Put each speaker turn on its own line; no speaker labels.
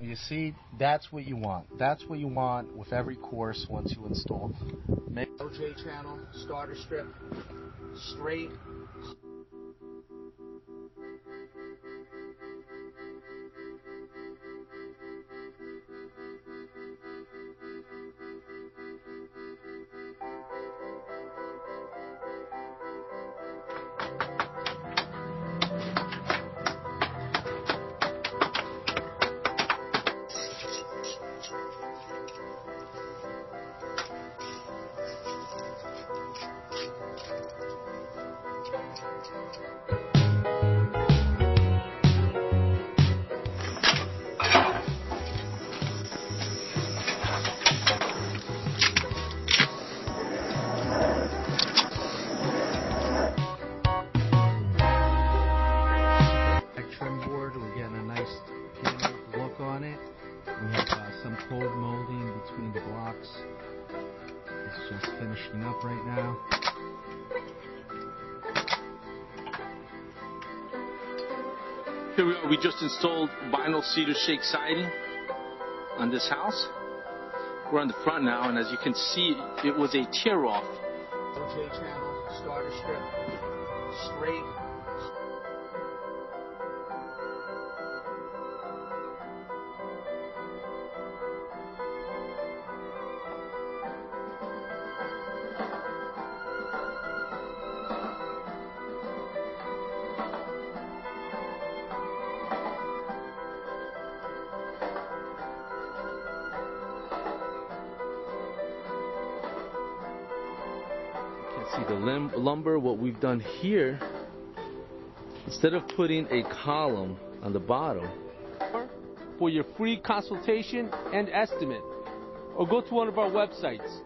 You see, that's what you want. That's what you want with every course once you install. Make OJ channel, starter strip, straight. Some cold molding between the blocks. It's just finishing up right now.
Here we are. We just installed vinyl cedar shake siding on this house. We're on the front now, and as you can see, it was a tear off.
OJ channel, starter strip, straight.
See the lim- lumber. What we've done here, instead of putting a column on the bottom, for your free consultation and estimate, or go to one of our websites